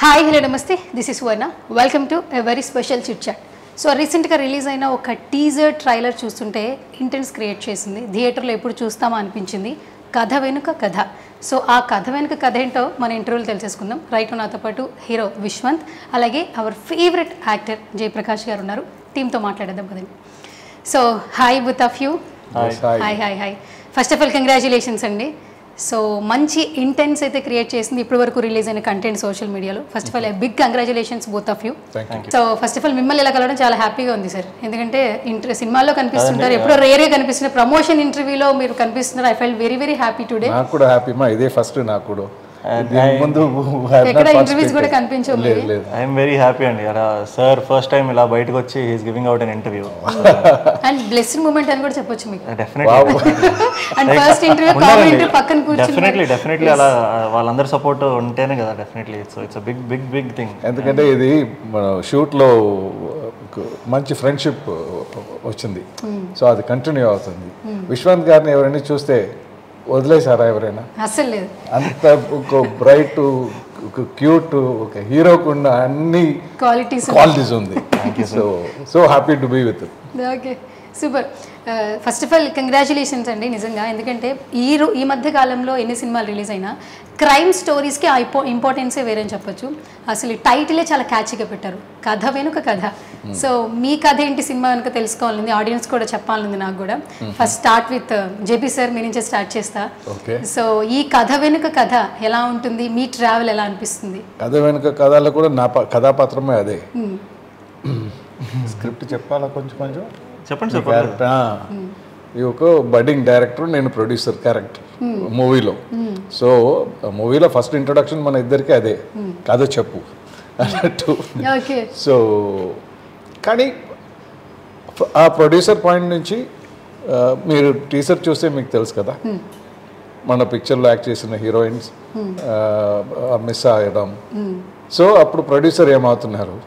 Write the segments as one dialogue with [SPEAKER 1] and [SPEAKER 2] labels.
[SPEAKER 1] Hi hello నమస్తే this is Varna welcome to a very special chit chat so రీసెంట్గా release అయిన ఒక teaser trailer చూస్తుంటే intense create చేసింది. థియేటర్లో ఎప్పుడు చూస్తామా అనిపించింది? కథ వెనుక కథ. సో ఆ కథ వెనుక కథ ఏంటో మన ఇంటర్వ్యూలో తెలిసేసుకుందాం. రైట్ నాతో పాటు హీరో విశ్వంత్ అలాగే అవర్ ఫేవరెట్ యాక్టర్ జయప్రకాష్ గారు ఉన్నారు. టీంతో మాట్లాడేద్దాం కదండి so hi both of you. Hi hi hi first of all congratulations అండి. సో మంచి ఇంటెన్స్ అయితే క్రియేట్ చేసింది ఇప్పటి వరకు రిలీజ్ అయిన కంటెంట్ సోషల్ మీడియాలో first of all big congratulations both of you so first of all మిమ్మల్ని ఇలా కలవడం చాలా హ్యాపీగా ఉంది సార్ ఎందుకంటే ఇంటర్ సినిమాల్లో కనిపిస్తుంటారు ఎప్పుడో రేరే కనిపిస్తున్న ప్రమోషన్ ఇంటర్వ్యూలో మీరు కనిపిస్తున్నారు. I fell very very happy today
[SPEAKER 2] నాకు కూడా హ్యాపీ మా ఇదే ఫస్ట్ నాకు కూడా. ముందు
[SPEAKER 3] ఐఎమ్ వెరీ హ్యాపీ అండి. అలా సార్ ఫస్ట్ టైం ఇలా బయటకు వచ్చి he's giving out an interview
[SPEAKER 1] and blessing moment అని కూడా చెప్పొచ్చు మీకు.
[SPEAKER 3] Definitely
[SPEAKER 1] and first interview commentary పక్కన కూర్చుని
[SPEAKER 3] డెఫినెట్లీ డెఫినెట్లీ అలా వాళ్ళందరి సపోర్ట్ ఉంటేనే కదా definitely it's it's big big big thing
[SPEAKER 2] ఎందుకంటే ఇది మన షూట్లో మంచి ఫ్రెండ్షిప్ వచ్చింది. సో అది కంటిన్యూ అవుతుంది. విశ్వంత్ గారిని ఎవరైనా చూస్తే వదిలేసారా ఎవరైనా?
[SPEAKER 1] అస్సలు లేదు.
[SPEAKER 2] అంత ఒక బ్రైట్ ఒక క్యూట్ ఒక హీరోకు ఉన్న అన్ని
[SPEAKER 1] క్వాలిటీస్
[SPEAKER 2] క్వాలిటీస్ ఉంది. So so happy to be with
[SPEAKER 1] okay super. First of all congratulations అండి నిజంగా. ఎందుకంటే ఈ రో ఈ మధ్య కాలంలో ఎన్ని సినిమాలు రిలీజ్ అయినా క్రైమ్ స్టోరీస్కి ఆ ఇంపో ఇంపార్టెన్సే వేరని చెప్పొచ్చు. అసలు ఈ టైటిలే చాలా క్యాచీగా పెట్టారు. కథ వెనుక కథ. సో మీ కథ ఏంటి సినిమా వెనుక తెలుసుకోవాలని ఆడియన్స్ కూడా చెప్పాలని నాకు కూడా. First start with JP sir మీ నుంచే స్టార్ట్ చేస్తా.
[SPEAKER 2] ఓకే
[SPEAKER 1] సో ఈ కథ వెనుక కథ ఎలా ఉంటుంది? మీ ట్రావెల్ ఎలా అనిపిస్తుంది?
[SPEAKER 2] కథ వెనుక కథలో కూడా నా కథాపాత్రమే అదే. స్క్రిప్ట్ చెప్పాలా కొంచెం కొంచెం?
[SPEAKER 3] చెప్పండి
[SPEAKER 2] ఈ
[SPEAKER 3] సార్
[SPEAKER 2] ఒక బడ్డింగ్ డైరెక్టర్ నేను ప్రొడ్యూసర్ క్యారెక్టర్ మూవీలో. సో మూవీలో ఫస్ట్ ఇంట్రొడక్షన్ మన ఇద్దరికి అదే. కథ చెప్పు. అన్నట్టు.
[SPEAKER 1] ఓకే.
[SPEAKER 2] సో కానీ ఆ ప్రొడ్యూసర్ పాయింట్ నుంచి మీరు టీసర్ చూస్తే మీకు తెలుసు కదా? మన పిక్చర్లో యాక్ట్ చేసిన హీరోయిన్స్ మిస్ అయ్యడం. సో అప్పుడు ప్రొడ్యూసర్ ఏమవుతున్నారు?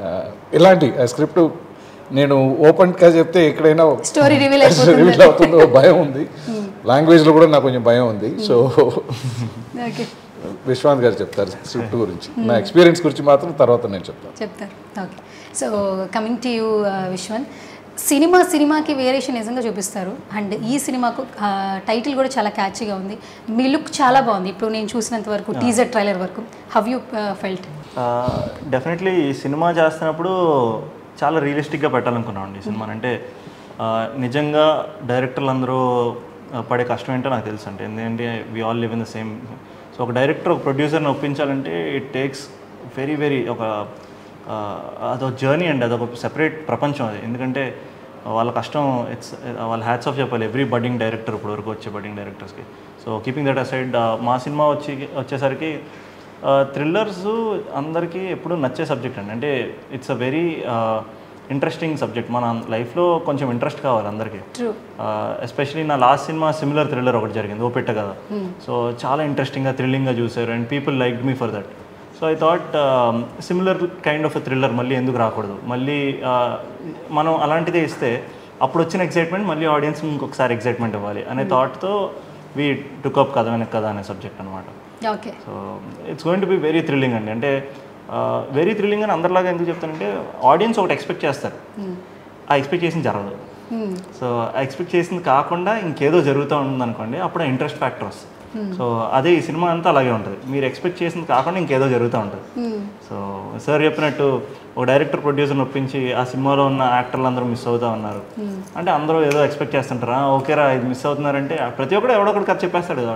[SPEAKER 2] ఆ, ఇలాంటి స్క్రిప్ట్ నేను ఓపెన్గా చెప్తే ఎక్కడైనా
[SPEAKER 1] స్టోరీ రివీల్
[SPEAKER 2] అవుతుందో భయం ఉంది. లాంగ్వేజ్లో కూడా నాకు కొంచెం భయం ఉంది. సో
[SPEAKER 1] ఓకే
[SPEAKER 2] విశ్వాంత్ గారు చెప్తారు స్క్రిప్ట్ గురించి. నా ఎక్స్పీరియన్స్ గురించి మాత్రం తర్వాత నేను చెప్తాను.
[SPEAKER 1] చెప్తారు. Okay so coming to you Vishwan cinema సినిమాకి వేరియేషన్ నిజంగా చూపిస్తారు. అండ్ ఈ సినిమాకు టైటిల్ కూడా చాలా క్యాచీగా ఉంది. మీ లుక్ చాలా బాగుంది. ఇప్పుడు నేను చూసినంత వరకు టీజర్ ట్రైలర్ వరకు. హవ్ యూ ఫెల్ట్
[SPEAKER 3] డెఫినెట్లీ ఈ సినిమా చేస్తున్నప్పుడు చాలా రియలిస్టిక్గా పెట్టాలనుకున్నామండి సినిమా ఈ సినిమాని. అంటే నిజంగా డైరెక్టర్లు అందరూ పడే కష్టం ఏంటో నాకు తెలుసు అంటే ఎందుకంటే we all live in the same so ఒక డైరెక్టర్ ఒక ప్రొడ్యూసర్ని ఒప్పించాలంటే ఇట్ టేక్స్ వెరీ వెరీ ఒక అదొక జర్నీ అండి. అదొక సెపరేట్ ప్రపంచం అది. ఎందుకంటే వాళ్ళ కష్టం ఇట్స్ వాళ్ళ హ్యాట్స్ ఆఫ్ చెప్పాలి. ఎవ్రీ బడ్డింగ్ డైరెక్టర్ ఇప్పుడు వరకు వచ్చే బడ్డింగ్ డైరెక్టర్స్కి సో కీపింగ్ దట్ అసైడ్ మా సినిమా వచ్చి వచ్చేసరికి థ్రిల్లర్స్ అందరికీ ఎప్పుడు నచ్చే సబ్జెక్ట్ అండి. అంటే it's a very interesting subject మన లైఫ్లో కొంచెం ఇంట్రెస్ట్ కావాలి అందరికీ. ఎస్పెషలీ నా లాస్ట్ సినిమా సిమిలర్ థ్రిల్లర్ ఒకటి జరిగింది ఓ పెట్ట కదా. సో చాలా ఇంట్రెస్టింగ్గా థ్రిల్లింగ్గా చూసారు and people like me for that so I thought similar kind of thriller మళ్ళీ ఎందుకు రాకూడదు? మళ్ళీ మనం అలాంటిదే ఇస్తే అప్పుడు వచ్చిన ఎక్సైట్మెంట్ మళ్ళీ ఆడియన్స్ ఇంకొకసారి ఎక్సైట్మెంట్ ఇవ్వాలి అనే థాట్తో వీ టుకప్ కథ వెనక కథ అనే సబ్జెక్ట్ అనమాట so it's going to be very thrilling అండి. అంటే వెరీ థ్రిల్లింగ్ అని అందరిలాగా ఎందుకు చెప్తానంటే ఆడియన్స్ ఒకటి ఎక్స్పెక్ట్ చేస్తారు. ఆ ఎక్స్పెక్ట్ చేసింది జరగదు. సో ఆ ఎక్స్పెక్ట్ చేసింది కాకుండా ఇంకేదో జరుగుతూ ఉంటుంది అనుకోండి అప్పుడు ఇంట్రెస్ట్ ఫ్యాక్టర్ వస్తుంది. సో అదే ఈ సినిమా అంతా అలాగే ఉంటుంది. మీరు ఎక్స్పెక్ట్ చేసింది కాకుండా ఇంకేదో జరుగుతూ ఉంటుంది. సో సార్ చెప్పినట్టు ఒక డైరెక్టర్ ప్రొడ్యూసర్ని ఒప్పించి ఆ సినిమాలో ఉన్న యాక్టర్లు అందరూ మిస్ అవుతా ఉన్నారు. అంటే అందరూ ఏదో ఎక్స్పెక్ట్ చేస్తుంటారా. ఓకేరా ఇది మిస్ అవుతున్నారంటే ప్రతి ఒక్కడు ఎవడో ఒకటి కథ చెప్పేస్తాడు కదా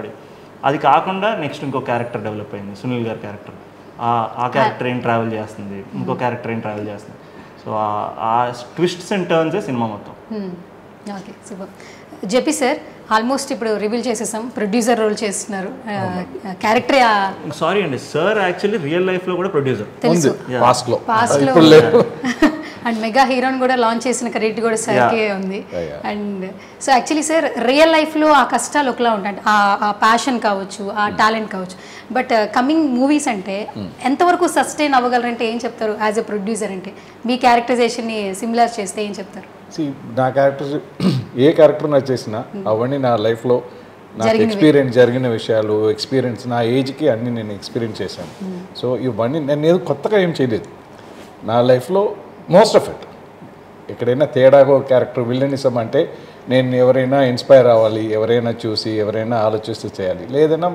[SPEAKER 3] అది కాకుండా నెక్స్ట్ ఇంకో క్యారెక్టర్ డెవలప్ అయింది సునీల్ గారి క్యారెక్టర్. ఆ క్యారెక్టర్ ఏం ట్రావెల్ చేస్తుంది? ఇంకో క్యారెక్టర్ ఏం ట్రావెల్ చేస్తుంది? సో ఆ ట్విస్ట్స్ అండ్ టర్న్సే సినిమా మొత్తం.
[SPEAKER 1] Okay super JP sir almost ఇప్పుడు రివీల్ చేసేసాం ప్రొడ్యూసర్ రోల్ చేస్తున్నారు. క్యారెక్టర్
[SPEAKER 3] సారీ అండి సార్ యాక్చువల్లీ రియల్ లైఫ్లో కూడా ప్రొడ్యూసర్.
[SPEAKER 2] ఉంది.
[SPEAKER 1] తెలుసు
[SPEAKER 2] పాస్ట్లో.
[SPEAKER 1] Past లో అండ్ మెగా హీరోని కూడా లాంచ్ చేసిన క్రెడిట్ కూడా సార్కే ఉంది. And so actually sir real లైఫ్లో ఆ కష్టాలు ఒకలా ఉంటాయి. ఆ ప్యాషన్ కావచ్చు ఆ టాలెంట్ కావచ్చు. బట్ కమింగ్ మూవీస్ అంటే ఎంతవరకు సస్టైన్ అవ్వగలరంటే ఏం చెప్తారు? యాజ్ ఎ ప్రొడ్యూసర్ అంటే మీ క్యారెక్టరైజేషన్ని సిమిలర్ చేస్తే ఏం చెప్తారు?
[SPEAKER 2] నా క్యారెక్టర్ ఏ క్యారెక్టర్ నాకు చేసినా అవన్నీ నా లైఫ్లో నాకు ఎక్స్పీరియన్స్ జరిగిన విషయాలు ఎక్స్పీరియన్స్ నా ఏజ్కి అన్ని నేను ఎక్స్పీరియన్స్ చేశాను. సో ఇవన్నీ నేను ఏదో కొత్తగా ఏం చేయలేదు. నా లైఫ్లో మోస్ట్ ఆఫ్ ఇట్ ఎక్కడైనా తేడాగా క్యారెక్టర్ విల్లనిజం అంటే నేను ఎవరైనా ఇన్స్పైర్ అవ్వాలి ఎవరైనా చూసి ఎవరైనా ఆలోచిస్తూ చేయాలి. లేదన్నా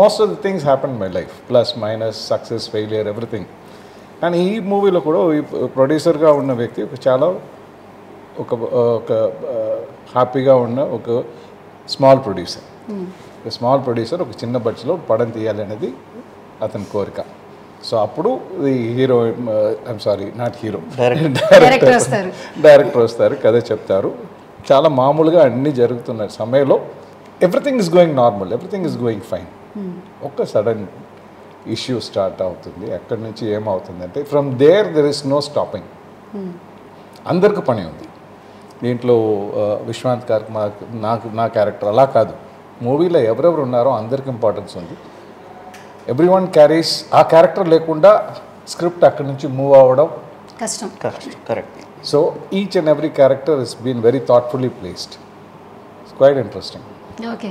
[SPEAKER 2] most of the things happen my life plus minus success failure everything కానీ ఈ మూవీలో కూడా ఈ ప్రొడ్యూసర్గా ఉన్న వ్యక్తి ఒక చాలా ఒక ఒక హ్యాపీగా ఉన్న ఒక స్మాల్ ప్రొడ్యూసర్ స్మాల్ ప్రొడ్యూసర్ ఒక చిన్న బడ్జెట్లో పడం తీయాలి అనేది అతని కోరిక. సో అప్పుడు hero I'm sorry not hero
[SPEAKER 1] director వస్తారు.
[SPEAKER 2] డైరెక్టర్ వస్తారు కథ చెప్తారు. చాలా మామూలుగా అన్నీ జరుగుతున్న సమయంలో everything is going normal everything is going fine ఒక్క సడన్ ఇష్యూ స్టార్ట్ అవుతుంది. అక్కడి నుంచి ఏమవుతుందంటే from there there is no stopping అందరికి పని ఉంది. దీంట్లో విశ్వాంత్ గారికి మా నాకు నా క్యారెక్టర్ అలా కాదు. మూవీలో ఎవరెవరు ఉన్నారో అందరికి ఇంపార్టెన్స్ ఉంది. ఎవ్రీ వన్ క్యారీస్ ఆ క్యారెక్టర్ లేకుండా స్క్రిప్ట్ అక్కడి నుంచి మూవ్ అవ్వడం
[SPEAKER 1] కష్టం.
[SPEAKER 3] Correct
[SPEAKER 2] so each and every character is been very thoughtfully placed. It's quite interesting.
[SPEAKER 1] Okay.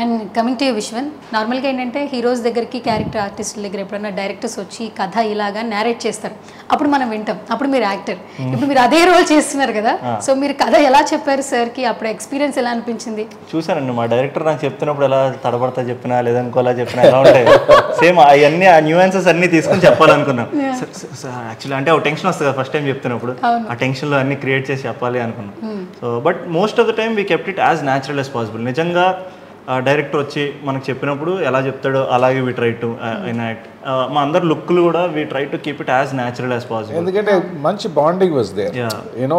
[SPEAKER 1] And coming to Vishwan నార్మల్గా ఏంటంటే హీరోస్ దగ్గరికి క్యారెక్టర్ ఆర్టిస్టుల దగ్గర ఎప్పుడైనా డైరెక్టర్స్ వచ్చి కథ ఇలాగా నేరేట్ చేస్తారు. అప్పుడు మనం వింటాం. అప్పుడు మీరు యాక్టర్ ఇప్పుడు మీరు అదే రోల్ చేస్తున్నారు కదా. సో మీరు కథ ఎలా చెప్పారు సార్కి అప్పుడు ఎక్స్పీరియన్స్ ఎలా అనిపించింది?
[SPEAKER 3] చూసానండి మా డైరెక్టర్ నాకు చెప్తున్నప్పుడు ఎలా తడబడతా చెప్పినా లేదా ఇంకోలా చెప్పినా ఎలా ఉంటాయి. సేమ్ అవన్నీ ఆ న్యూయాన్సెస్ అన్ని తీసుకుని చెప్పాలనుకున్నాం. యాక్చువల్లీ అంటే ఒక టెన్షన్ వస్తుంది ఫస్ట్ టైం చెప్తున్నప్పుడు. ఆ టెన్షన్లో అన్ని క్రియేట్ చేసి చెప్పాలి అనుకున్నాం. So but most of the time we kept it as natural as possible నిజంగా డైరెక్టర్ వచ్చి మనకు చెప్పినప్పుడు ఎలా చెప్తాడో అలాగే we try to in act మా అందరి లుక్లు కూడా we try to keep it as natural as possible
[SPEAKER 2] ఎందుకంటే మంచి bonding was there. You know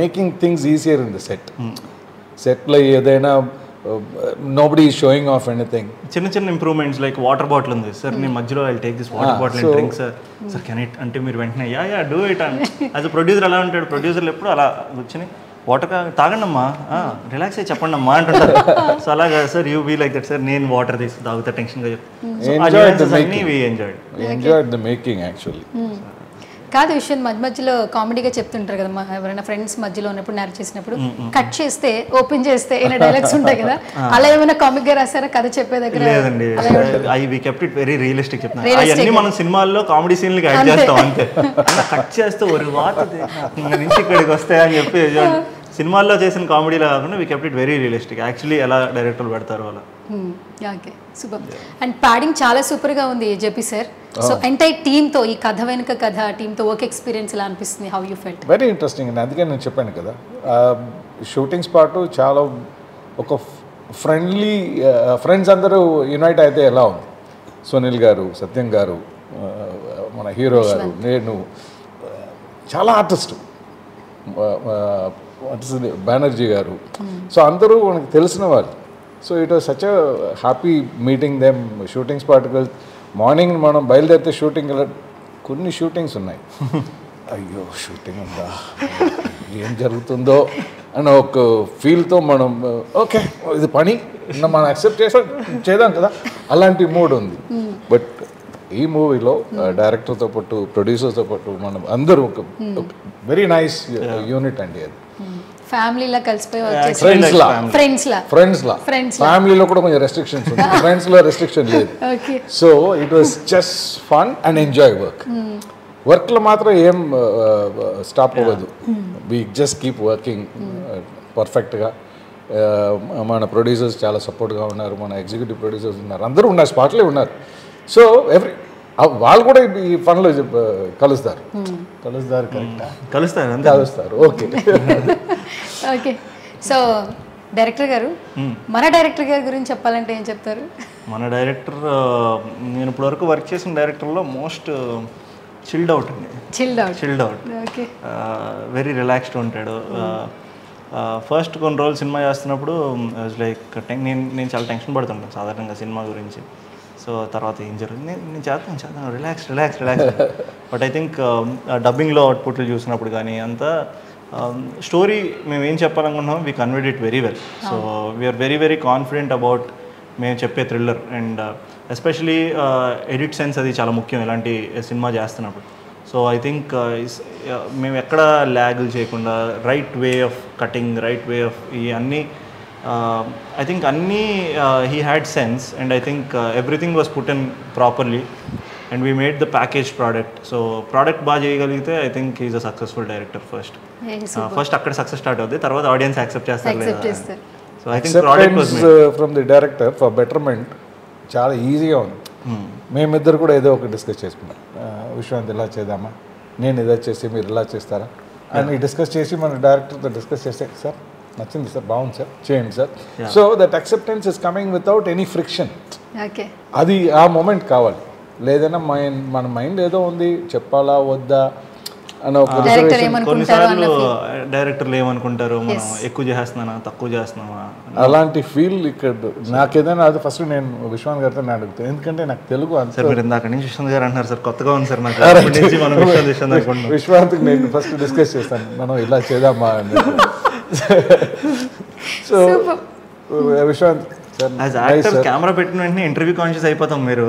[SPEAKER 2] making things easier in the set సెట్లో ఏదైనా నోబడి షోయింగ్ ఆఫ్ ఎనీథింగ్
[SPEAKER 3] చిన్న చిన్న ఇంప్రూవ్మెంట్స్ లైక్ వాటర్ బాటిల్ ఉంది. సార్ నేను మధ్యలో I take this water bottle and drink sir sir can it అంటే మీరు వెంటనే yeah yeah do it and as a producer ఎలా ఉంటాడు? ప్రొడ్యూసర్లు ఎప్పుడు అలా వచ్చి వాటర్ తాగండి అమ్మా రిలాక్స్ అయ్యి చెప్పండి అమ్మా అంటుంటారు. సో అలాగా sir you be like that sir నేను వాటర్ తీసి తాగుతా టెన్షన్గా చెప్తాను
[SPEAKER 2] మేకింగ్ యాక్చువల్లీ
[SPEAKER 1] కాదు విషయం మధ్య మధ్యలో కామెడీగా చెప్తుంటారు కదా ఎవరైనా ఫ్రెండ్స్ మధ్యలో ఉన్నప్పుడు నేర్ చేసినప్పుడు కట్ చేస్తే ఓపెన్ చేస్తే ఏమైనా డైలాగ్స్ ఉంటాయి కదా? అలా ఏమైనా కామిక్గా రాసారా కథ చెప్పే దగ్గర?
[SPEAKER 3] లేదండి. I we kept it very realistic చెప్తున్నాను అవన్నీ మనం సినిమాల్లో కామెడీ సీన్లకి యాడ్ చేస్తాం అంతే. అలా కట్ చేస్తే ఒక వాత నుంచి ఇక్కడికి వస్తాయి? అని చెప్పి సినిమాల్లో చేసిన కామెడీలో కాకుండా we kept it very realistic actually ఎలా డైరెక్టర్లు పెడతారు అలా.
[SPEAKER 1] ఓకే సూపర్ అండ్ ప్యాడింగ్ చాలా సూపర్గా ఉంది జెపి సార్ సో ఎంటైర్ టీమ్తో ఈ కథ వెనుక కథ టీమ్తో వర్క్ ఎక్స్పీరియన్స్ ఎలా అనిపిస్తుంది? How you felt
[SPEAKER 2] very interesting అండి అందుకే నేను చెప్పాను కదా షూటింగ్ స్పాట్ చాలా ఒక ఫ్రెండ్లీ ఫ్రెండ్స్ అందరూ యునైట్ అయితే ఎలా ఉంది? సునీల్ గారు సత్యం గారు ఆ, మన హీరో గారు నేను ఆ, చాలా ఆర్టిస్ట్ బెనర్జీ గారు. సో అందరూ మనకు తెలిసిన వాళ్ళు. So it was such happy meeting them shooting స్పాట్కి వెళ్తే మార్నింగ్ మనం బయలుదేరితే షూటింగ్ కొన్ని షూటింగ్స్ ఉన్నాయి. అయ్యో షూటింగ్ ఉందా? ఏం జరుగుతుందో అని ఒక ఫీల్తో మనం ఓకే ఇది పని. మనం యాక్సెప్ట్ చేసా చేద్దాం కదా. అలాంటి మూడ్ ఉంది. బట్ ఈ మూవీలో డైరెక్టర్తో పాటు ప్రొడ్యూసర్తో పాటు మనం అందరూ ఒక వెరీ నైస్ యూనిట్ అండి అది.
[SPEAKER 1] ఫ్యామిలీలా కలిసిపోయి వచ్చేసి
[SPEAKER 2] ఫ్రెండ్స్ లా
[SPEAKER 1] ఫ్రెండ్స్ లా
[SPEAKER 2] ఫ్రెండ్స్ లా ఫ్యామిలీలో కూడా కొంచెం రెస్ట్రిక్షన్స్ ఫ్రెండ్స్లో రెస్ట్రిక్షన్ లేదు.
[SPEAKER 1] Okay
[SPEAKER 2] so it was just fun and enjoy work వర్క్లో మాత్రం ఏం స్టాప్ అవ్వదు. వీ జస్ట్ కీప్ వర్కింగ్ పర్ఫెక్ట్గా మన ప్రొడ్యూసర్స్ చాలా సపోర్ట్గా ఉన్నారు. మన ఎగ్జిక్యూటివ్ ప్రొడ్యూసర్స్ ఉన్నారు. అందరూ ఉన్నారు. స్పాట్లే ఉన్నారు. సో ఎవ్రీ వాళ్ళు కూడా ఈ పనిలో కలుస్తారు. కలుస్తారు కరెక్టా?
[SPEAKER 3] కలుస్తారు అంతే.
[SPEAKER 2] కలుస్తారు ఓకే.
[SPEAKER 1] ఓకే. సో డైరెక్టర్ గారు మన డైరెక్టర్ గారి గురించి చెప్పాలంటే ఏం చెప్తారు?
[SPEAKER 3] మన డైరెక్టర్ నేను ఇప్పటివరకు వర్క్ చేసిన డైరెక్టర్లో మోస్ట్ చిల్డ్ అవుట్ అండి.
[SPEAKER 1] Chilled out.
[SPEAKER 3] Chilled out.
[SPEAKER 1] Okay.
[SPEAKER 3] Very relaxed ఉంటాడు. ఫస్ట్ కొన్ని రోజులు సినిమా చేస్తున్నప్పుడు లైక్ నేను నేను చాలా టెన్షన్ పడుతుంటాను సాధారణంగా సినిమా గురించి. సో తర్వాత ఏం జరుగుతుంది? నేను నేను చేస్తాను చేస్తాను relax relax relax. But I think డబ్బింగ్లో అవుట్పుట్లు చూసినప్పుడు కానీ అంతా స్టోరీ మేము ఏం చెప్పాలనుకుంటున్నాం we convert it very well so we're very very confident about మేము చెప్పే thriller and especially edit sense అది చాలా ముఖ్యం ఇలాంటి సినిమా చేస్తున్నప్పుడు. సో ఐ థింక్ మేము ఎక్కడ ల్యాగులు చేయకుండా right way of cutting right way of ఈ అన్ని ఐ థింక్ అన్నీ he had sense and I think everything was put in properly and we made the package product so product బాగా చేయగలిగితే I think is a successful director first first అక్కడ success start అవుతుంది తర్వాత audience accept చేస్తారు. So I think product was
[SPEAKER 2] from the director for betterment చాలా ఈజీగా ఉంది. మేమిద్దరు కూడా ఏదో ఒకటి డిస్కస్ చేసుకున్నాం. విశ్వాంత్ ఇలా చేద్దామా? నేను ఇలా చేసి మీరు ఇలా చేస్తారా? అని డిస్కస్ చేసి మన డైరెక్టర్తో డిస్కస్ చేస్తే సార్ నచ్చింది సార్ బాగుంది సార్ చేయండి sir so that acceptance is coming without any friction
[SPEAKER 1] okay
[SPEAKER 2] అది ఆ మూమెంట్ కావాలి. లేదన్నా మైండ్ మన మైండ్ ఏదో ఉంది చెప్పాలా వద్దా అని ఒక
[SPEAKER 3] కొన్నిసార్లు డైరెక్టర్లు ఏమనుకుంటారు? మనం ఎక్కువ చేస్తున్నానా తక్కువ చేస్తున్నామా?
[SPEAKER 2] అలాంటి ఫీల్ ఇక్కడ నాకేదైనా అది ఫస్ట్ నేను విశ్వాన్ గారితో నేను అడుగుతాను ఎందుకంటే నాకు తెలుగు అంత
[SPEAKER 3] సార్ మీరు ఇందాక నుంచి విశ్వంత్ గారు అంటున్నారు సార్. కొత్తగా ఉంది సార్ నాకు. విశ్వాంత్
[SPEAKER 2] నేను ఫస్ట్ డిస్కస్ చేస్తాను. మనం ఇలా చేద్దామా అని so Vishwanth sir
[SPEAKER 3] as actor camera పెట్టిన వెంటనే ఇంటర్వ్యూ కాన్షియస్ అయిపోతాం మీరు.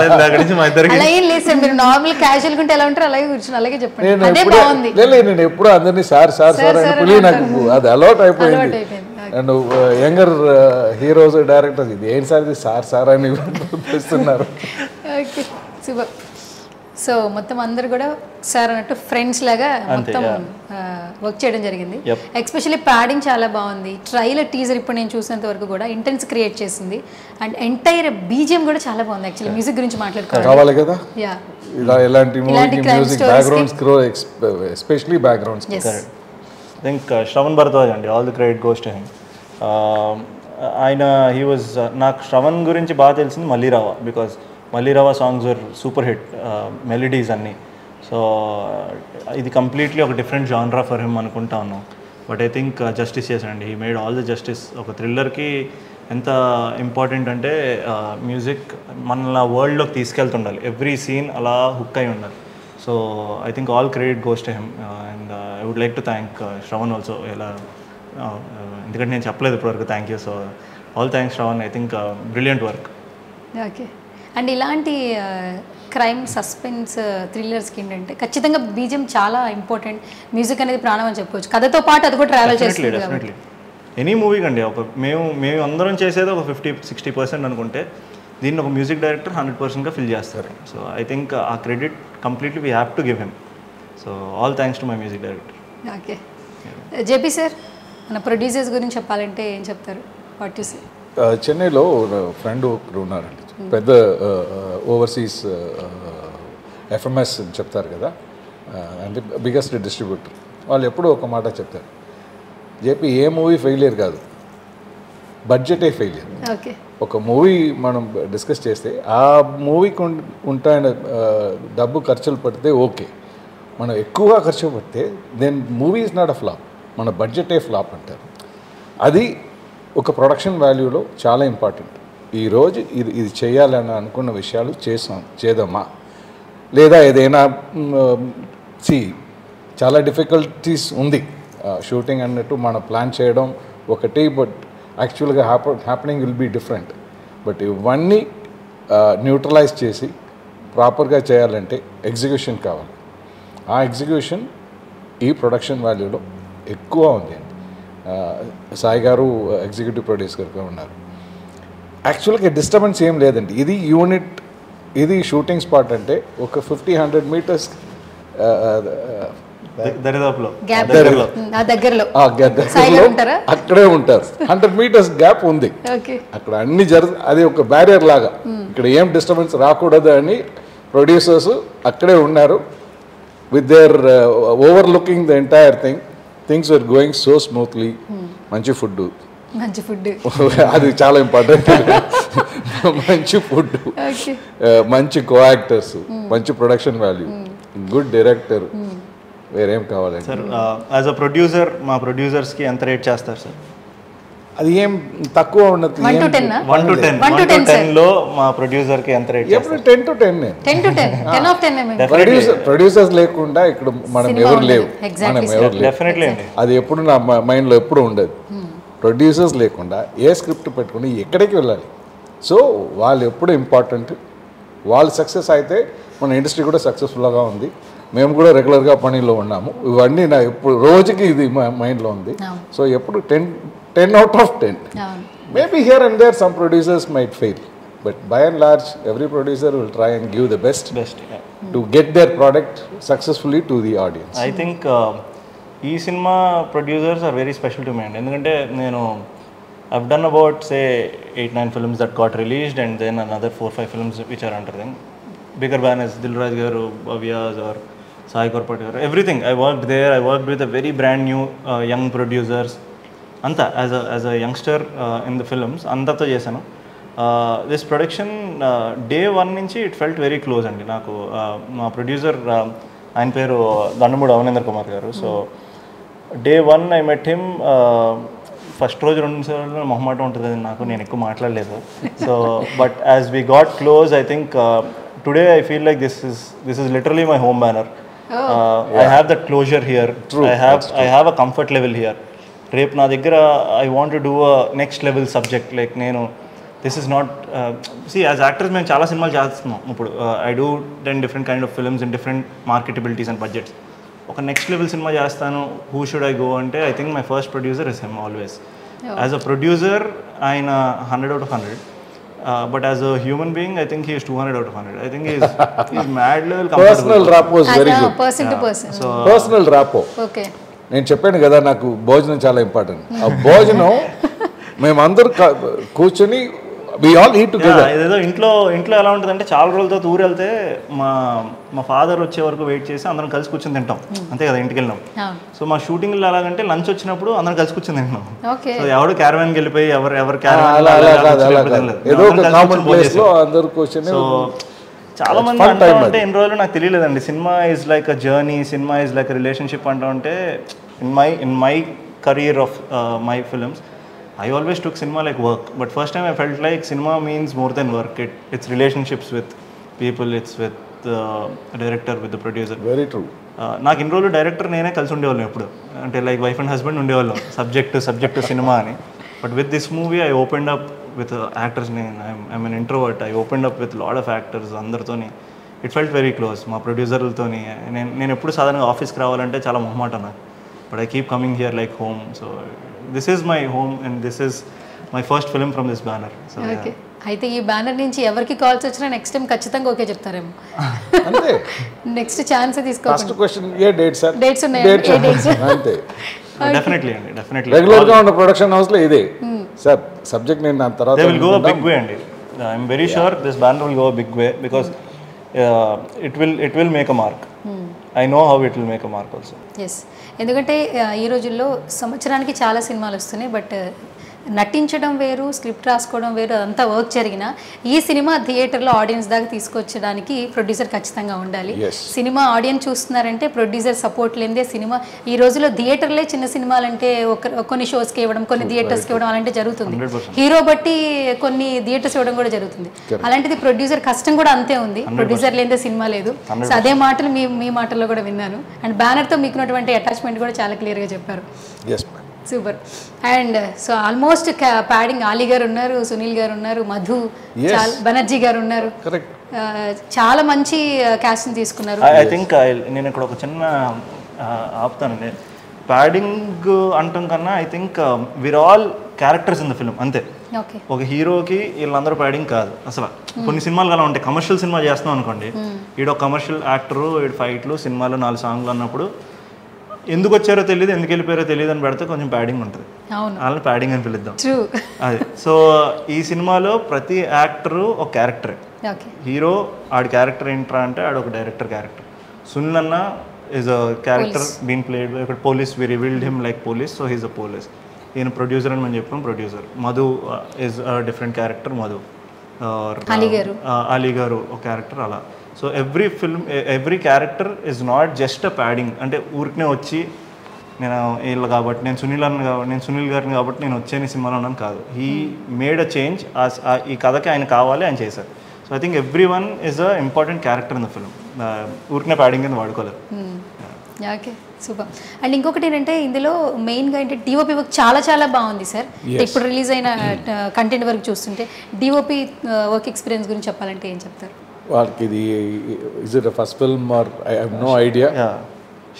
[SPEAKER 3] లేదు దాని నుంచి మా ఇద్దరికి.
[SPEAKER 1] అలా ఏం లేదు సార్ మీరు నార్మల్ క్యాజువల్ ఉంటే ఎలా ఉంటారో అలాగే కూర్చొని అలాగే చెప్పండి. అదే
[SPEAKER 2] ఎప్పుడూ
[SPEAKER 1] బాగుంది.
[SPEAKER 2] లే, లే, నేను ఎప్పుడు అందరినీ సార్ సార్ సార్ అని పిలిచి నాకు అది అలవాట్ అయిపోయింది.
[SPEAKER 1] అలవాటు అయిపోయింది.
[SPEAKER 2] అండ్ యంగర్ హీరోస్ డైరెక్టర్స్ ఇది ఏంటి సార్ ఇది? సార్ సార్ అని పిలుస్తున్నారు
[SPEAKER 1] ఓకే సూపర్ సో మొత్తం అందరు కూడా సార్ అన్నట్టు ఫ్రెండ్స్ లాగా మొత్తం వర్క్ చేయడం జరిగింది.
[SPEAKER 3] Yep.
[SPEAKER 1] ఎస్పెషల్లీ ప్యాడింగ్ చాలా బాగుంది. ట్రైలర్ టీజర్ ఇప్పుడు నేను చూసినంత వరకు కూడా ఇంటెన్స్ క్రియేట్ చేసింది. అండ్ ఎంటైర్ బీజిఎం కూడా ఇంకా బాగుంది యాక్చువల్లీ మ్యూజిక్ గురించి మాట్లాడుకోవాలి.
[SPEAKER 2] కావాలి కదా?
[SPEAKER 1] యా
[SPEAKER 2] ఇలా
[SPEAKER 1] crime
[SPEAKER 2] మ్యూజిక్
[SPEAKER 1] stories కి-
[SPEAKER 2] backgrounds స్క్రో especially backgrounds
[SPEAKER 1] yes
[SPEAKER 3] think Shravan Bharadwaj అండి. All the credit goes to him ఆయన హీ వాజ్ నాకు శ్రవణ్ గురించి బాగా తెలిసింది Malli Rava. Because Malli Rava songs are super hit melodies అన్నీ. సో ఇది కంప్లీట్లీ ఒక డిఫరెంట్ జాన్రా ఫర్ హిమ్ అనుకుంటా ఉన్నాం బట్ ఐ థింక్ జస్టిస్ చేశాడండి. He made all the justice ఒక థ్రిల్లర్కి ఎంత ఇంపార్టెంట్ అంటే మ్యూజిక్ మన వరల్డ్లోకి తీసుకెళ్తుండాలి. ఎవ్రీ సీన్ అలా హుక్ అయి ఉండాలి. So I think all credit goes to him and I would like to thank Shravan also ఇలా ఎందుకంటే నేను చెప్పలేదు ఇప్పటివరకు thank you so all thanks Shravan I think brilliant work
[SPEAKER 1] okay and ఇలాంటి crime suspense థ్రిల్లర్స్కి ఏంటంటే ఖచ్చితంగా బీజియం చాలా ఇంపార్టెంట్. మ్యూజిక్ అనేది ప్రాణం అని చెప్పుకోవచ్చు. కథతో పాటు అది కూడా ట్రావెల్ చేస్తుంది
[SPEAKER 3] ఎనీ మూవీకి అండి ఒక మేము మేము అందరం చేసేది ఒక ఫిఫ్టీ సిక్స్టీ పర్సెంట్ అనుకుంటే దీన్ని ఒక మ్యూజిక్ డైరెక్టర్ హండ్రెడ్ పర్సెంట్గా ఫిల్ చేస్తారు. సో ఐ థింక్ ఆ credit completely we have to give him. So all thanks to my music director.
[SPEAKER 1] Okay. JP sir మన ప్రొడ్యూసర్స్ గురించి చెప్పాలంటే ఏం చెప్తారు? What you say?
[SPEAKER 2] చెన్నైలో ఫ్రెండ్ ఒకరు ఉన్నారండి. పెద్ద ఓవర్సీస్ ఎఫ్ఎంఎస్ చెప్తారు కదా అంటే బిగ్గెస్ట్ డిస్ట్రిబ్యూటర్ వాళ్ళు ఎప్పుడూ ఒక మాట చెప్తారు. జేపీ ఏ మూవీ ఫెయిలియర్ కాదు. బడ్జెటే ఫెయిలియర్.
[SPEAKER 1] ఓకే.
[SPEAKER 2] ఒక మూవీ మనం డిస్కస్ చేస్తే ఆ మూవీకి ఉంటాయన డబ్బు ఖర్చులు పడితే ఓకే. మనం ఎక్కువగా ఖర్చు పెడితే then movie is not a flop మన బడ్జెటే ఫ్లాప్ అంటారు. అది ఒక ప్రొడక్షన్ వాల్యూలో చాలా ఇంపార్టెంట్ ఈరోజు ఇది ఇది చేయాలని అనుకున్న విషయాలు చేసాం చేద్దామా? లేదా ఏదైనా సి చాలా డిఫికల్టీస్ ఉంది. షూటింగ్ అన్నట్టు మనం ప్లాన్ చేయడం ఒకటి బట్ యాక్చువల్గా hap happening will be different but ఇవన్నీ న్యూట్రలైజ్ చేసి ప్రాపర్గా చేయాలంటే ఎగ్జిక్యూషన్ కావాలి. ఆ ఎగ్జిక్యూషన్ ఈ ప్రొడక్షన్ వాల్యూలో ఎక్కువ ఉంది. ఆ, సాయి గారు ఎగ్జిక్యూటివ్ ప్రొడ్యూసర్గా ఉన్నారు. యాక్చువల్గా డిస్టర్బెన్స్ ఏం లేదండి. ఇది యూనిట్ ఇది షూటింగ్ స్పాట్ అంటే ఒక ఫిఫ్టీ హండ్రెడ్ మీటర్స్ అక్కడే ఉంటారు. హండ్రెడ్ మీటర్స్ గ్యాప్ ఉంది.
[SPEAKER 1] ఓకే.
[SPEAKER 2] అక్కడ అన్ని జరు అది ఒక బ్యారియర్ లాగా. ఇక్కడ ఏం డిస్టర్బెన్స్ రాకూడదు అని ప్రొడ్యూసర్స్ అక్కడే ఉన్నారు. With there over looking the entire thing things are going so smoothly మంచి ఫుడ్
[SPEAKER 1] మంచి ఫుడ్.
[SPEAKER 2] అది చాలా ఇంపార్టెంట్ మంచి ఫుడ్.
[SPEAKER 1] ఓకే.
[SPEAKER 2] మంచి కో యాక్టర్స్ మంచి ప్రొడక్షన్ వాల్యూ గుడ్ డైరెక్టర్ వేరేం కావాలండి
[SPEAKER 3] సార్ యాజ్ అ ప్రొడ్యూసర్ మా ప్రొడ్యూసర్స్కి ఎంత రేట్ చేస్తారు సార్
[SPEAKER 2] అది ఏం తక్కువ ఉన్నది
[SPEAKER 1] one two ten
[SPEAKER 3] one two ten
[SPEAKER 1] One
[SPEAKER 3] one
[SPEAKER 1] to
[SPEAKER 3] to
[SPEAKER 1] 10, sir.
[SPEAKER 3] టెన్లో మా ప్రొడ్యూసర్కి ఎంత రేట్
[SPEAKER 2] ఎప్పుడు ten to ten
[SPEAKER 1] ten to ten ten of ten మేము
[SPEAKER 2] ప్రొడ్యూసర్ ప్రొడ్యూసర్స్ లేకుండా ఇక్కడ మనం ఎవరు. లేవు. మనం
[SPEAKER 1] sir.
[SPEAKER 2] ఎవరు లేవు.
[SPEAKER 3] డెఫినెట్లీ అండి.
[SPEAKER 2] అది ఎప్పుడు నా మైండ్లో ఎప్పుడు ఉండదు. ప్రొడ్యూసర్స్ లేకుండా ఏ స్క్రిప్ట్ పెట్టుకుని ఎక్కడికి వెళ్ళాలి? సో వాళ్ళు ఎప్పుడు ఇంపార్టెంట్? వాళ్ళు సక్సెస్ అయితే మన ఇండస్ట్రీ కూడా సక్సెస్ఫుల్గా ఉంది. మేము కూడా రెగ్యులర్గా పనిలో ఉన్నాము. ఇవన్నీ నా ఎప్పుడు రోజుకి ఇది మా మైండ్లో ఉంది. సో ఎప్పుడు ten ten out of ten. Maybe here and there some producers might fail, but by and large, every producer will try and give the best
[SPEAKER 3] best
[SPEAKER 2] to get their product successfully to the audience.
[SPEAKER 3] I think ఈ cinema producers are very special to me అండి. ఎందుకంటే నేను I've done about say eight nine films that got released and then another four five films which are under then bigger banners Dil Raju garu Bhavya's or Sai Korrapati garu everything I work there I work with a very brand new young producers అంతా as a as a youngster in the films అంతతో చేశాను. This production day one నుంచి it felt very close అండి. నాకు మా producer ఆయన పేరు Dandamudi Avanendra Kumar garu. So hmm. Day one I met him first రోజు రెండు సార్లు మొహమాటం ఉంటుంది అది నాకు నేను ఎక్కువ మాట్లాడలేదు. So but as we got close I think today I feel like this is this is literally my home banner I have that closer here I have I have a comfort level here రేపు నా దగ్గర I want do a next level subject like నేను this is not see as actors మేము చాలా సినిమాలు చేస్తున్నాం. ఇప్పుడు I do ten different kind of films in different marketabilities and budgets ఒక నెక్స్ట్ లెవెల్ సినిమా చేస్తాను హూ షుడ్ ఐ గో అంటే I think my first producer is him always as a producer ఆయన hundred out of hundred but as a human being I think he's two hundred out of hundred I think is is mad level
[SPEAKER 2] Personal rapport is very good.
[SPEAKER 1] Person to person
[SPEAKER 2] Personal rapport.
[SPEAKER 1] Okay
[SPEAKER 2] నేను చెప్పాను కదా నాకు భోజనం చాలా important ఆ భోజనం మేమందరూ కూర్చొని వి ఆల్ ఈట్ టుగెదర్
[SPEAKER 3] ఇదేదో ఇంట్లో ఇంట్లో ఎలా ఉంటుందంటే చాలా రోజులతో ఊరు వెళ్తే మా మా ఫాదర్ వచ్చే వరకు వెయిట్ చేసి అందరం కలిసి కూర్చొని తింటాం. అంతే కదా ఇంటికి వెళ్ళినాం. సో మా షూటింగ్లో ఎలాగంటే లంచ్ వచ్చినప్పుడు అందరం కలిసి కూర్చొని తింటున్నాం.
[SPEAKER 1] ఓకే.
[SPEAKER 3] సో ఎవడు క్యారవాన్కి వెళ్ళిపోయి ఎవరు ఎవరు
[SPEAKER 2] అలా అలా కాదు అలా కాదు
[SPEAKER 3] క్యారవాన్
[SPEAKER 2] ఏదో ఒక కామన్ ప్లేస్లో అందరూ కూర్చొని
[SPEAKER 3] సో చాలా మంది అంటా ఉంటే ఎన్ని రోజులు నాకు తెలియలేదండి. Cinema is like a journey cinema is like relationship అంటా ఉంటే in my in my career of my films I always took cinema like work but first time I felt like cinema means more than work it it's relationships with people it's with director with producer
[SPEAKER 2] very true
[SPEAKER 3] నాకు ఇన్ని రోజులు director నేనే కలిసి ఉండేవాళ్ళం ఎప్పుడు. అంటే like wife and husband ఉండేవాళ్ళం. Subject subject cinema అని. But with this movie I open up with actors నేను. I'm an introvert I open up with lot of actors అందరితోని. ఇట్ ఫెల్ట్ వెరీ క్లోజ్ మా ప్రొడ్యూసర్లతోని నేను నేను ఎప్పుడు సాధారణంగా ఆఫీస్కి రావాలంటే చాలా మొహమాట నాకు. But I keep coming here like home so this is my home and this is my first film from this banner so
[SPEAKER 1] okay అయితే ఈ బ్యానర్ నుంచి ఎవరికి కాల్స్ వచ్చినా నెక్స్ట్ టైం ఖచ్చితంగా ఓకే చెప్తారేమో.
[SPEAKER 2] అంతే.
[SPEAKER 1] నెక్స్ట్ ఛాన్స్ తీసుకో
[SPEAKER 2] ఫస్ట్ క్వశ్చన్ ఏ డేట్ సార్
[SPEAKER 1] Dates ఉన్నాయా?
[SPEAKER 2] Dates.
[SPEAKER 1] ఏ dates?
[SPEAKER 2] అంతే.
[SPEAKER 3] డెఫినెట్లీ అండి డెఫినెట్లీ
[SPEAKER 2] రెగ్యులర్గా ఉన్న ప్రొడక్షన్ హౌస్లో ఇదే. సార్ సబ్జెక్ట్ నేను దాని తర్వాత
[SPEAKER 3] they will go a big way అండి. I'm very sure this banner will go a big way because uh, it will it will make a I know how it will make make a
[SPEAKER 1] yes ఎందుకంటే ఈ రోజుల్లో సంవత్సరానికి చాలా సినిమాలు వస్తున్నాయి but నటించడం వేరు స్క్రిప్ట్ రాసుకోవడం వేరు అదంతా వర్క్ జరిగిన ఈ సినిమా థియేటర్లో ఆడియన్స్ దాకా తీసుకొచ్చడానికి ప్రొడ్యూసర్ ఖచ్చితంగా ఉండాలి. సినిమా ఆడియన్స్ చూస్తున్నారంటే ప్రొడ్యూసర్ సపోర్ట్ లేనిదే సినిమా ఈ రోజుల్లో థియేటర్లే చిన్న సినిమాలంటే ఒక కొన్ని షోస్కి ఇవ్వడం కొన్ని థియేటర్స్కి ఇవ్వడం అలాంటి జరుగుతుంది. హీరో బట్టి కొన్ని థియేటర్స్ ఇవ్వడం కూడా జరుగుతుంది. అలాంటిది ప్రొడ్యూసర్ కష్టం కూడా అంతే ఉంది. ప్రొడ్యూసర్ లేనిదే సినిమా లేదు. సో అదే మాటలు మీ మీ మాటల్లో కూడా విన్నాను అండ్ బ్యానర్తో మీకున్నటువంటి అటాచ్మెంట్ కూడా చాలా క్లియర్గా చెప్పారు. Super. And so almost padding Ali garu ఉన్నారు సునీల్ గారు ఉన్నారు మధు బనర్జీ గారు ఉన్నారు. చాలా మంచి క్యాస్ట్ని తీసుకున్నారు.
[SPEAKER 3] ఐ థింక్ నేను ఇక్కడ ఒక చిన్న ఆపుతానండి ప్యాడింగ్ అంటాం కన్నా I think we're all characters in the film అంతే.
[SPEAKER 1] ఓకే.
[SPEAKER 3] ఒక హీరోకి వీళ్ళందరూ ప్యాడింగ్ కాదు అసలు. కొన్ని సినిమాలు అలా ఉంటాయి. కమర్షియల్ సినిమా చేస్తున్నాం అనుకోండి. ఈడ కమర్షియల్ యాక్టరు ఈడు ఫైట్లు సినిమాలు నాలుగు సాంగ్లు అన్నప్పుడు ఎందుకు వచ్చారో తెలియదు ఎందుకు వెళ్ళిపోయారో తెలియదు అని పెడితే కొంచెం ప్యాడింగ్ ఉంటుంది. వాళ్ళని ప్యాడింగ్ అని పిలుద్దాం. అదే. సో ఈ సినిమాలో ప్రతి యాక్టరు ఒక క్యారెక్టరే హీరో ఆడి క్యారెక్టర్ ఏంట్రా అంటే ఆడు ఒక director character Sunil anna is a character been played ఇక్కడ police we revealed him like police so he's a police ఈయన ప్రొడ్యూసర్ అని మనం చెప్పాం producer Madhu is a different character Madhu.
[SPEAKER 1] Garu.
[SPEAKER 3] uh, Ali garu ఒక character అలా. So every film every character is not just a padding అంటే ఊరికనే వచ్చి నేను వీళ్ళు కాబట్టి నేను సునీల్ అన్న కాబట్టి నేను సునీల్ గారిని కాబట్టి నేను వచ్చాను ఈ సినిమాలో ఉన్నాను కాదు. హీ మేడ్ అ చేంజ్ ఈ కథకి ఆయన కావాలి ఆయన చేశారు. So I think every one is a important character in the film ఊరికనే ప్యాడింగ్ కింద వాడుకోలేదు
[SPEAKER 1] ఓకే సూపర్ అండ్ ఇంకొకటి ఏంటంటే ఇందులో మెయిన్గా ఏంటంటే డిఓపి వర్క్ చాలా చాలా బాగుంది సార్ ఇప్పుడు రిలీజ్ అయిన కంటెంట్ వరకు చూస్తుంటే డిఓపి వర్క్ ఎక్స్పీరియన్స్ గురించి చెప్పాలంటే ఏం చెప్తారు?
[SPEAKER 2] వాళ్ళకి ఇది is it first film or I have no idea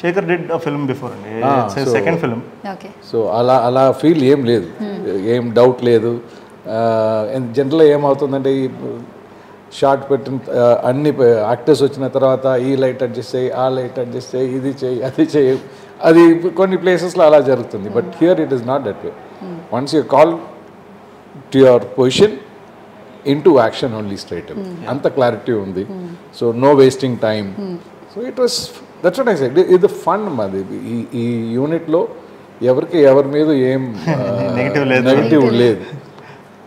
[SPEAKER 3] Shekhar did a film before అండి. సెకండ్ ఫిల్మ్
[SPEAKER 1] ఓకే
[SPEAKER 2] సో అలా అలా ఫీల్ ఏం లేదు. ఏం డౌట్ లేదు. జనరల్గా ఏమవుతుందంటే ఈ షార్ట్ పెట్టిన ఆ, అన్ని యాక్టర్స్ వచ్చిన తర్వాత ఈ లైట్ అడ్జస్ట్ చేయి ఆ లైట్ అడ్జస్ట్ చేయి ఇది చేయి అది చేయి. అది కొన్ని ప్లేసెస్లో అలా జరుగుతుంది. But here it is not that way once you call to your position in to action only straight అంత క్లారిటీ ఉంది. So no wasting time so it was that's what ఇది ఫన్ మాది ఈ ఈ యూనిట్లో ఎవరికి ఎవరి మీద ఏం. నెగిటివ్ లేదు.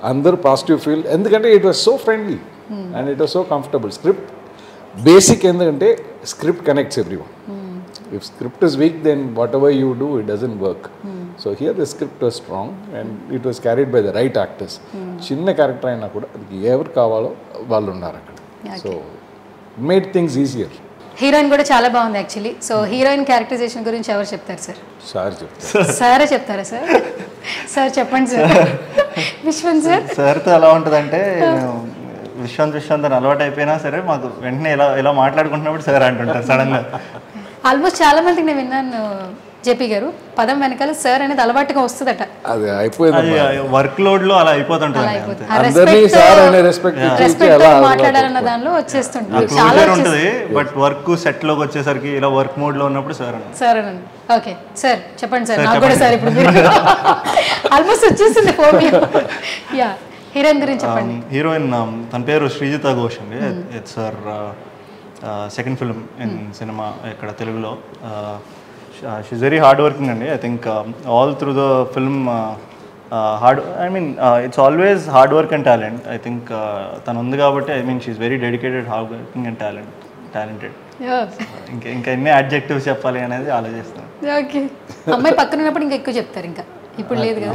[SPEAKER 2] అందరూ పాజిటివ్ ఫీల్ ఎందుకంటే it was so friendly and it was so comfortable script basic ఎందుకంటే script connects every one if script is weak then whatever you do it doesn't work so here the script was strong and it was carried by the right actors చిన్న character అయినా కూడా అది ఎవరు కావాలో వాళ్ళు ఉన్నారు అక్కడ. So made things easier
[SPEAKER 1] heroine కూడా చాలా బాగుంది యాక్చువల్లీ సో హీరోయిన్ క్యారెక్టరైజేషన్ గురించి ఎవరు చెప్తారు సార్
[SPEAKER 2] సార్ చెప్తారు.
[SPEAKER 1] సారే చెప్తారా సార్ సార్ చెప్పండి సార్ విశ్వన్ సార్
[SPEAKER 3] సార్తో ఎలా ఉంటుందంటే విశ్వంత్ విశ్వంత్ అని అలవాటు అయిపోయినా సరే మాకు వెంటనే ఇలా ఇలా మాట్లాడుకుంటున్నప్పుడు సార్ అంటుంటారు సడన్గా
[SPEAKER 1] ఆల్మోస్ట్ చాలా మందికి నేను విన్నాను జేపీ గారు పదం వెనకాల సార్ అనేది అలవాటుగా వస్తుందట.
[SPEAKER 2] అది అయిపోయింది
[SPEAKER 3] వర్క్ అలా అయిపోతుంటుంది
[SPEAKER 1] అలా
[SPEAKER 2] అనే రెస్పెక్ట్
[SPEAKER 1] మాట్లాడాలన్న దానిలో వచ్చేస్తుంటుంది. చాలా
[SPEAKER 3] ఉంటుంది బట్ వర్క్ సెట్లోకి వచ్చేసరికి ఇలా వర్క్ మోడ్లో ఉన్నప్పుడు సార్
[SPEAKER 1] సార్ అనండి ఓకే సార్ చెప్పండి సార్ నాకు కూడా సార్ ఇప్పుడు మీరు. ఆల్మోస్ట్ వచ్చేసింది ఫోన్ యా హీరోయిన్ గురించి చెప్పండి.
[SPEAKER 3] హీరోయిన్ తన పేరు శ్రీజిత ఘోష్ అండి. It's sir second film in cinema ఇక్కడ తెలుగులో. షీఈ్ వెరీ హార్డ్ వర్కింగ్ అండి I think all through the film hard I mean it's always hard work and talent I think తను ఉంది కాబట్టి I mean she's very dedicated hard working and talent talented ఇంకా ఇంకా ఎన్ని adjectives చెప్పాలి అనేది ఆలోచిస్తాను.
[SPEAKER 1] ఓకే అమ్మాయి పక్కన ఉన్నప్పుడు ఇంకా ఎక్కువ చెప్తారు ఇంకా. ఇప్పుడు లేదు కదా.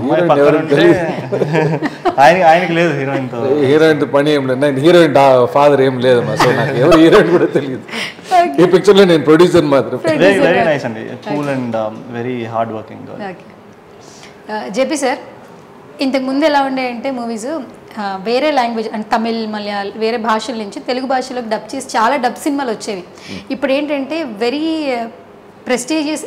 [SPEAKER 3] ఆయన ఆయనకి లేదు హీరోయిన్తో.
[SPEAKER 2] హీరోయిన్ పని ఏం లేదు. నేను హీరోయిన్ ఫాదర్ ఏం లేదు సో నాకు ఎవరు హీరోయిన్ కూడా తెలియదు. ఈ picture లో నేను ప్రొడ్యూసర్ మాత్రం.
[SPEAKER 3] వెరీ వెరీ నైస్ అండి. Cool and very hard working
[SPEAKER 1] okay JP sir ఇంతకు ముందు ఎలా ఉండే అంటే మూవీస్ వేరే లాంగ్వేజ్ అంటే తమిళ్ మలయాళ వేరే భాషల నుంచి తెలుగు భాషలోకి డబ్ చేసి చాలా డబ్ సినిమాలు వచ్చేవి. ఇప్పుడు ఏంటంటే వెరీ ప్రెస్టీజియస్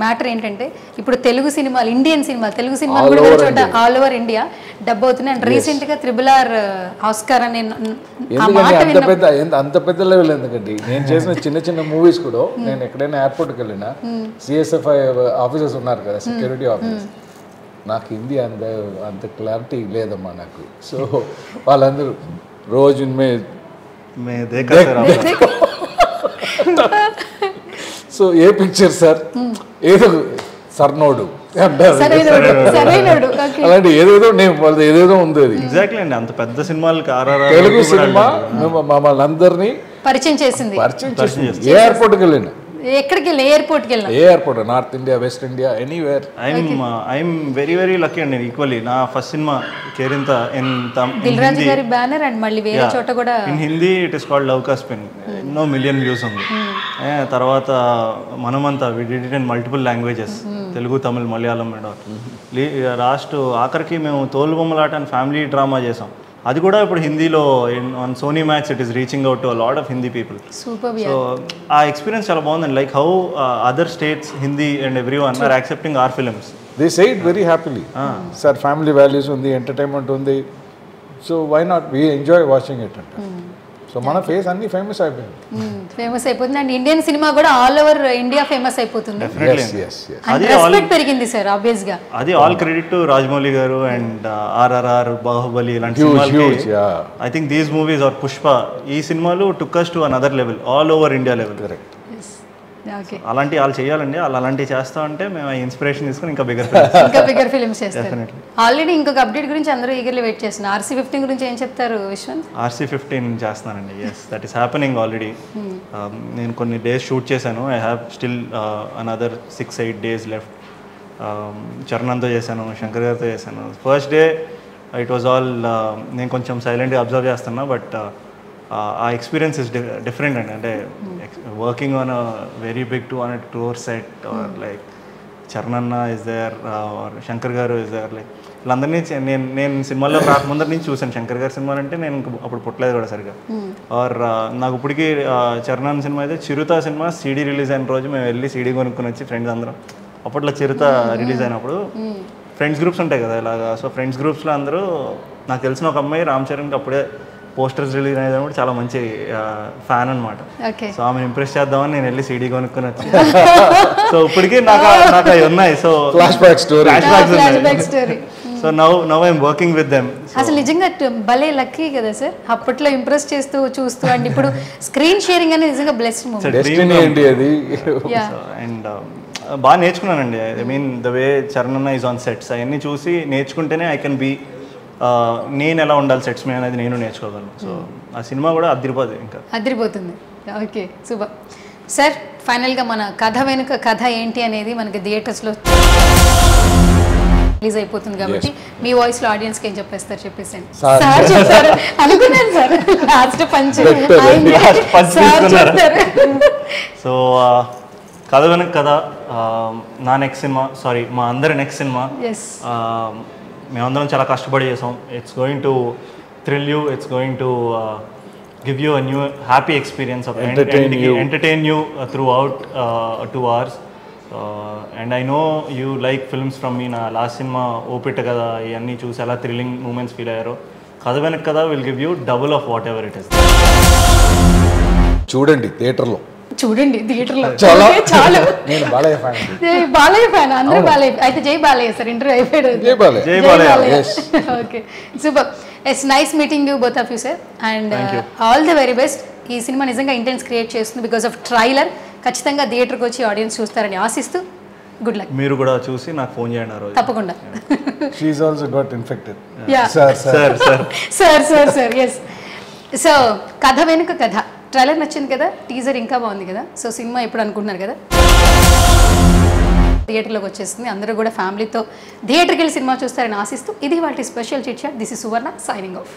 [SPEAKER 1] మ్యాటర్ ఏంటంటే ఇప్పుడు తెలుగు సినిమాలు ఇండియన్ సినిమాలు తెలుగు సినిమాలు కూడా చోట ఆల్ ఓవర్ ఇండియా డబ్ అవుతున్నాయి అండ్ రీసెంట్గా త్రిబుల్ ఆర్ ఆస్కార్ అనే
[SPEAKER 2] అంత పెద్ద అంత పెద్ద లెవెల్ ఎందుకండి? నేను చేసిన చిన్న చిన్న మూవీస్ కూడా నేను ఎక్కడైనా ఎయిర్పోర్ట్కి వెళ్ళినా సిఎస్ఎఫ్ఐ ఆఫీసర్స్ ఉన్నారు కదా సెక్యూరిటీ ఆఫీసర్స్ నాకు హిందీ అంత అంత క్లారిటీ లేదమ్మా నాకు. సో వాళ్ళందరూ రోజు మే
[SPEAKER 3] మే దేఖా
[SPEAKER 2] సో ఏ పిక్చర్ సార్ ఏదో సర్నోడు. అలాంటి ఏదేదో నేను ఏదేదో ఉంది అది.
[SPEAKER 3] ఎగ్జాక్ట్లీ అండి. అంత పెద్ద సినిమాలకి ఆర్ఆర్
[SPEAKER 2] తెలుగు సినిమా మేము మమ్మల్ని అందరినీ
[SPEAKER 1] పరిచయం చేసింది.
[SPEAKER 2] పరిచయం చేసింది. ఏ ఎయిర్పోర్ట్కి వెళ్ళినా.
[SPEAKER 1] ఎక్కడికి వెళ్ళి ఎయిర్పోర్ట్కి వెళ్ళినా
[SPEAKER 2] ఏ airport north India west India anywhere
[SPEAKER 3] I'm I'm very very lucky అండి ఈక్వల్లీ నా first cinema Kerintha in
[SPEAKER 1] Raju గారి బ్యానర్ అండ్ మళ్ళీ వేరే చోట కూడా
[SPEAKER 3] in Hindi it is called love ka spin ఎన్నో మిలియన్ వ్యూస్ ఉంది. ఏ, తర్వాత మనమంతా we did it in multiple languages Telugu Tamil Malayalam last ఆఖరికి మేము తోలు బొమ్మలాట అని ఫ్యామిలీ డ్రామా చేసాం. అది కూడా ఇప్పుడు హిందీలో on Sony Max it is reaching out to lot of Hindi people
[SPEAKER 1] super
[SPEAKER 3] so ఆ ఎక్స్పీరియన్స్ చాలా బాగుందండి. Like how other states Hindi and every one are accepting our films
[SPEAKER 2] they say it very happily sir family values ఉంది entertainment ఉంది. So why not we enjoy watching it అంటే so మన face అన్ని famous అయిపోయింది.
[SPEAKER 1] Famous అయిపోతుంది. And Indian cinema కూడా all over India famous అయిపోతుంది. Respect పెరిగింది సార్ ఆబ్వియస్గా.
[SPEAKER 3] అది ఆల్ క్రెడిట్ టు రాజమౌళి గారు అండ్ ఆర్ఆర్ఆర్ బాహుబలి ఇలాంటి I think these movies are Pushpa ఈ సినిమాలు took us to another level all over India level
[SPEAKER 2] correct
[SPEAKER 3] అలాంటి వాళ్ళు చేయాలండి. వాళ్ళు అలాంటివి చేస్తా ఉంటే మేము ఇన్స్పిరేషన్ తీసుకుని ఇంకా బిగ్గర్
[SPEAKER 1] ఇంకా బిగ్గర్ ఫిల్మ్స్. ఆల్రెడీ ఇంకొక అప్డేట్ గురించి అందరూ ఈగర్లీ వెయిట్ చేస్తున్నారు. ఆర్సీ ఫిఫ్టీన్ గురించి ఏం చెప్తారు విశ్వంత్?
[SPEAKER 3] ఆర్సీ ఫిఫ్టీన్ చేస్తున్నానండి. Yes that is happening already నేను కొన్ని డేస్ షూట్ చేశాను. I have still another six eight days left చరణంతో చేశాను శంకర్ గారితో చేశాను. First day it was all నేను కొంచెం సైలెంట్గా అబ్జర్వ్ చేస్తున్నా బట్ ఆ ఎక్స్పీరియన్స్ ఇస్ డిఫరెంట్ అండి. అంటే working on a very big to on క్లోర్ set or like చరణన్న is there or Shankar garu is there like వీళ్ళందరినీ నేను నేను సినిమాల్లో రాకముందర నుంచి చూశాను. శంకర్ గారి సినిమాలు అంటే నేను అప్పుడు పుట్టలేదు కూడా సరిగా ఆర్ నాకు ఇప్పటికీ చరణ్ సినిమా అయితే చిరుత సినిమా సీడీ రిలీజ్ అయిన రోజు మేము వెళ్ళి సీడీ కొనుక్కొని వచ్చి ఫ్రెండ్స్ అందరం. అప్పట్లో చిరుత రిలీజ్ అయినప్పుడు ఫ్రెండ్స్ గ్రూప్స్ ఉంటాయి కదా ఇలాగా. సో ఫ్రెండ్స్ గ్రూప్స్లో అందరూ నాకు తెలిసిన ఒక అమ్మాయి రామ్ చరణ్కి అప్పుడే పోస్టర్స్ రిలీజ్ అయినప్పుడు చాలా మంచి ఫ్యాన్ అన్నమాట.
[SPEAKER 1] ఓకే.
[SPEAKER 3] సో ఆమె ఇంప్రెస్ చేద్దామని నేను వెళ్ళి సీడీ కొనుక్కొని వచ్చి సో ఇప్పటికీ నాకు నాకు అవి ఉన్నాయి. So
[SPEAKER 2] flashback story
[SPEAKER 1] flashback
[SPEAKER 3] so now now I'm working with them
[SPEAKER 1] అసలు నిజంగా భలే లక్కీ కదా సార్ అప్పట్లో ఇంప్రెస్ చేస్తూ చూస్తూ అండ్ ఇప్పుడు స్క్రీన్ షేరింగ్ అనేది నిజంగా బ్లెస్డ్ మూమెంట్
[SPEAKER 2] డెస్టినీ ఏంటి అది?
[SPEAKER 3] అండ్ బాగా నేర్చుకున్నానండి. I mean the way Charan anna is on sets అవన్నీ చూసి నేర్చుకుంటేనే ఐ కెన్ బీ నేను ఎలా ఉండాలి సెట్స్ మీద అనేది నేను నేర్చుకోగలను. సో ఆ సినిమా కూడా అదిరిపోదు ఇంకా.
[SPEAKER 1] అదిరిపోతుంది. ఓకే సూపర్ సార్ ఫైనల్గా మన కథ వెనుక కథ ఏంటి అనేది మనకి థియేటర్స్లో రిలీజ్ అయిపోతుంది కాబట్టి మీ వాయిస్లో ఆడియన్స్కి ఏం చెప్పేస్తారు? చెప్పేసండి
[SPEAKER 2] సార్.
[SPEAKER 1] చెప్తారు అనుకున్నాను సార్. Last punch sir? చెప్తారు
[SPEAKER 3] సో కథ వెనక కథ ఆ, నా నెక్స్ట్ సినిమా సారీ మా అందరి నెక్స్ట్ సినిమా మేమందరం చాలా కష్టపడి చేసాం. It's going to thrill you it's going to give you a new happy experience of
[SPEAKER 2] Entertain you.
[SPEAKER 3] Entertain you throughout two hours and I know you like films from me నా last cinema ఓపిట్ కదా ఇవన్నీ చూసి ఎలా thrilling moments feel అయ్యారో. కథ వెనక కదా will give you double of what ever it is
[SPEAKER 2] చూడండి థియేటర్లో
[SPEAKER 1] చూడండి థియేటర్లో
[SPEAKER 2] చాలా. నేను బాలయ్య ఫ్యాన్
[SPEAKER 1] జై బాలయ్య ఫ్యాన్ అందరూ బాలయ్య అయితే జై బాలయ్య సార్ ఇంటర్వ్యూ అయిపోయాడు.
[SPEAKER 2] Jai Balayya.
[SPEAKER 3] Jai Balayya.
[SPEAKER 2] Yes.
[SPEAKER 1] Okay super. It's nice meeting you both of you sir and. All the very best ఈ సినిమా నిజంగా ఇంటెన్స్ క్రియేట్ చేస్తుంది బికాస్ ఆఫ్ ట్రైలర్ ఖచ్చితంగా థియేటర్కి వచ్చి ఆడియన్స్ చూస్తారని ఆశిస్తూ గుడ్ లక్
[SPEAKER 3] మీరు కూడా చూసి నాకు ఫోన్ చేయండి ఆ రోజు.
[SPEAKER 1] తప్పకుండా.
[SPEAKER 2] She's also got infected sir
[SPEAKER 3] sir sir
[SPEAKER 1] sir sir sir yes so కథ వెనుక కథ. ట్రైలర్ నచ్చింది కదా టీజర్ ఇంకా బాగుంది కదా సో సినిమా ఎప్పుడు అనుకుంటున్నారు కదా? థియేటర్లోకి వచ్చేస్తుంది అందరూ కూడా ఫ్యామిలీతో థియేటర్కి వెళ్ళి సినిమా చూస్తారని ఆశిస్తూ ఇది వాటి special chit chat. This is Suvarna signing off